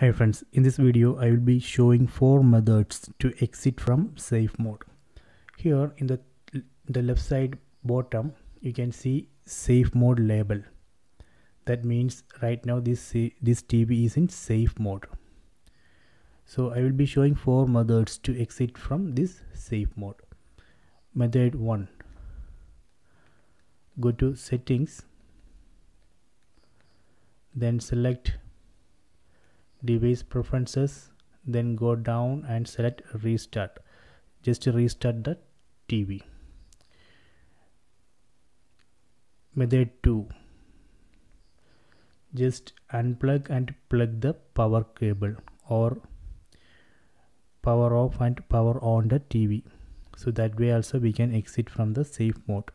Hi friends, in this video I will be showing four methods to exit from safe mode. Here in the, the left side bottom you can see safe mode label. That means right now this, this TV is in safe mode. So I will be showing four methods to exit from this safe mode. Method 1 Go to settings then select device preferences then go down and select restart. Just to restart the TV method 2 just unplug and plug the power cable or power off and power on the TV so that way also we can exit from the safe mode.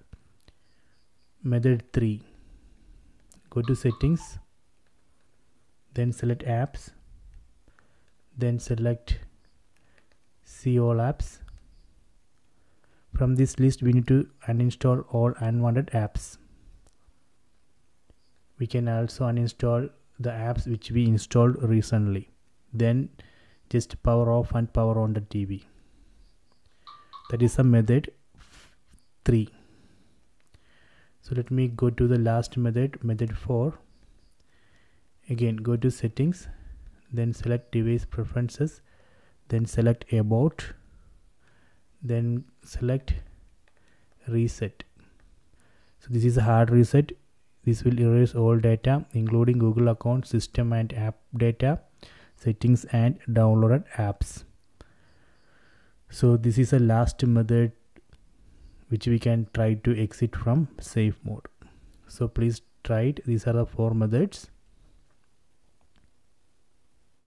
Method 3 go to settings then select apps then select see all apps. From this list we need to uninstall all unwanted apps. We can also uninstall the apps which we installed recently. Then just power off and power on the TV that is a method 3 so let me go to the last method method 4 again go to settings then select device preferences then select about then select reset. So this is a hard reset. This will erase all data including google account system and app data settings and downloaded apps. So this is a last method which we can try to exit from safe mode. So please try it. These are the four methods